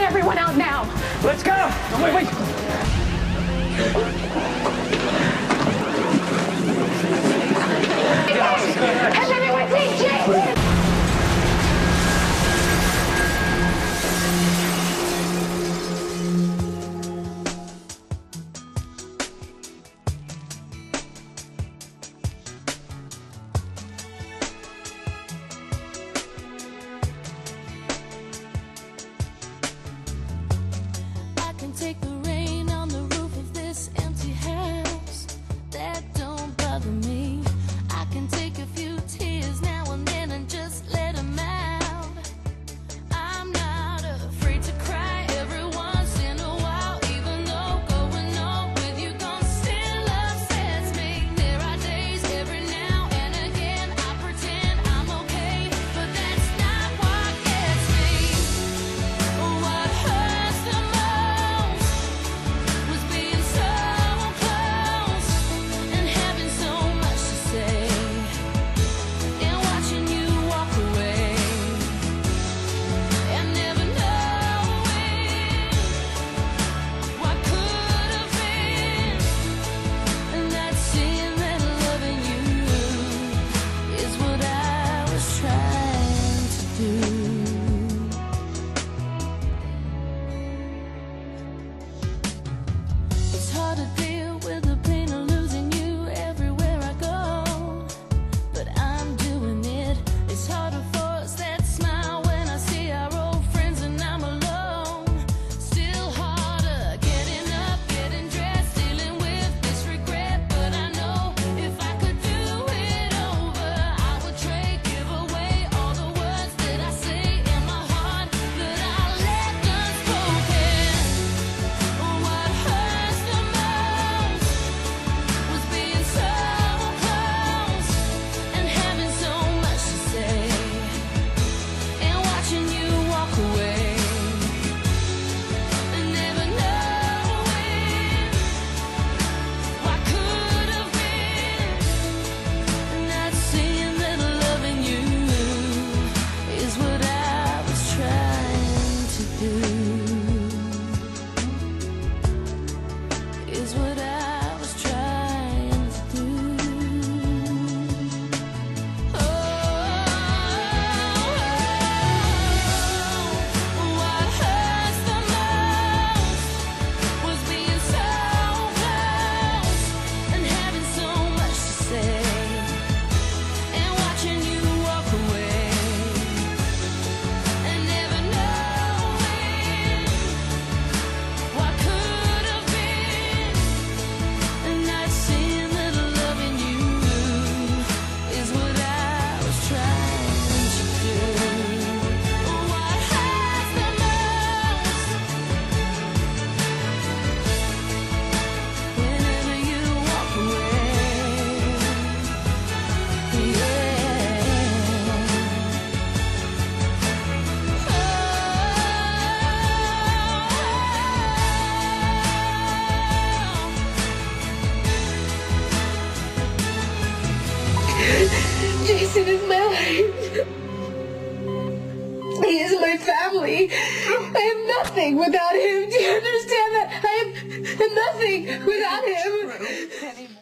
everyone out now. Let's go. Wait, wait. how to Jason is my life. He is my family. I am nothing without him. Do you understand that? I am nothing without him.